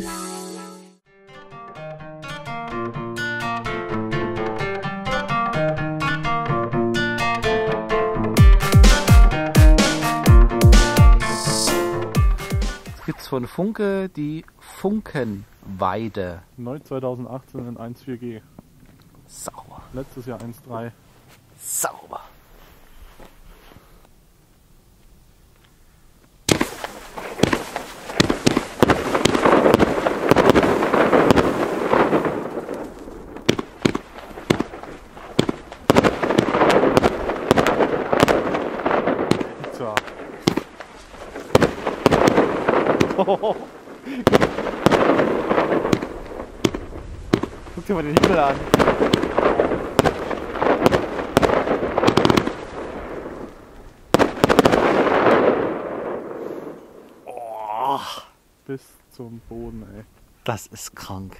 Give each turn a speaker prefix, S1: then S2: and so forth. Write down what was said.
S1: Jetzt gibt es von Funke die Funkenweide.
S2: Neu 2018 in 1.4G.
S1: Sauber.
S2: Letztes Jahr 1.3.
S1: Sauber.
S2: Pizza.
S1: Guck dir mal den Himmel an.
S2: Bis zum Boden, ey.
S1: Das ist krank.